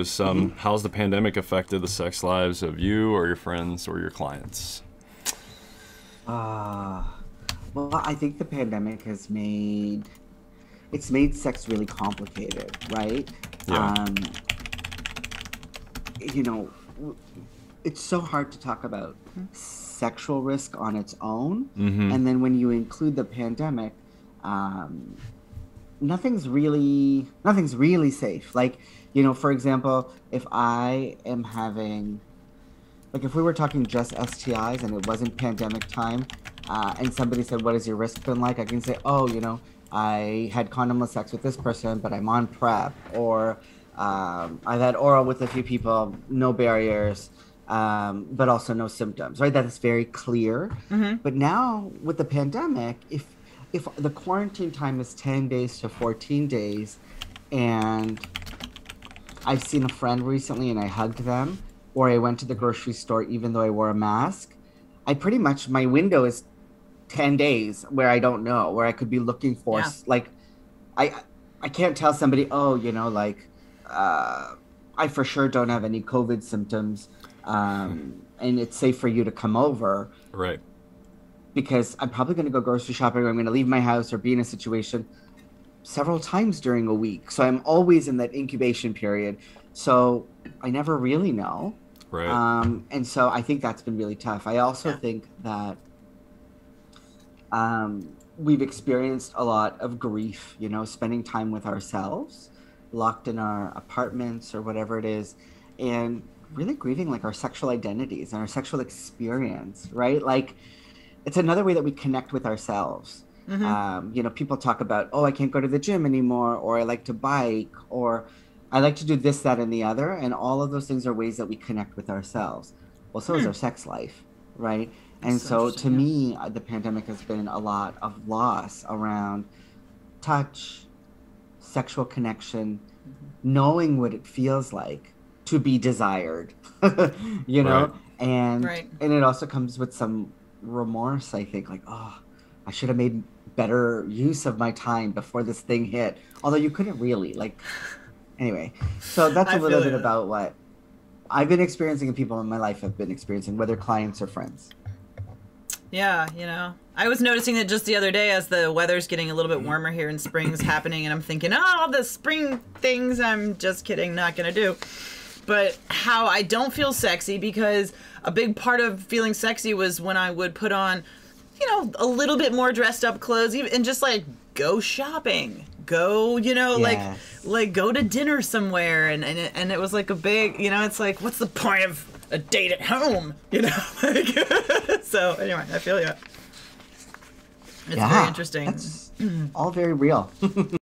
is um, mm-hmm. how's the pandemic affected the sex lives of you or your friends or your clients? Uh, well, I think the pandemic has made it's made sex really complicated, right? Yeah. Um, you know, it's so hard to talk about sexual risk on its own, mm-hmm. and then when you include the pandemic, um, nothing's really nothing's really safe. Like, you know, for example, if I am having like if we were talking just STIs and it wasn't pandemic time, uh, and somebody said, "What has your risk been like?" I can say, "Oh, you know, I had condomless sex with this person, but I'm on PrEP," or um, I've had oral with a few people, no barriers, um, but also no symptoms. Right, that is very clear. Mm-hmm. But now with the pandemic, if if the quarantine time is 10 days to 14 days and I've seen a friend recently and I hugged them or I went to the grocery store even though I wore a mask, I pretty much my window is 10 days where I don't know, where I could be looking for Yeah. like I I can't tell somebody, "Oh, you know, like uh I for sure don't have any COVID symptoms." Um, and it's safe for you to come over Right. Because I'm probably going to go grocery shopping or I'm going to leave my house or be in a situation several times during a week. So I'm always in that incubation period. So I never really know. Right. Um, and so I think that's been really tough. I also Yeah. think that um, we've experienced a lot of grief, you know, spending time with ourselves, locked in our apartments or whatever it is, and really grieving like our sexual identities and our sexual experience, right? Like, it's another way that we connect with ourselves. Mhm. Um, you know, people talk about, oh, I can't go to the gym anymore, or I like to bike, or I like to do this, that, and the other. And all of those things are ways that we connect with ourselves. Well, so is Hmm. our sex life, right? And so so to interesting, me, uh, the pandemic has been a lot of loss around touch, sexual connection, Mm-hmm. knowing what it feels like to be desired, you know? Right. And Right. and it also comes with some remorse, I think, like, oh, I should have made better use of my time before this thing hit. Although you couldn't really, like, anyway. So that's a I little bit ya. about what I've been experiencing and people in my life have been experiencing, whether clients or friends. Yeah, you know. I was noticing that just the other day as the weather's getting a little bit mm-hmm. warmer here and spring's happening, and I'm thinking, oh, all the spring things I'm just kidding, not gonna do. But how I don't feel sexy because a big part of feeling sexy was when I would put on, you know, a little bit more dressed up clothes even, and just like go shopping. Go, you know, Yes. like like go to dinner somewhere and, and it, and it was like a big, you know, it's like what's the point of a date at home, you know? Like so anyway, I feel you. It's very interesting. All very real.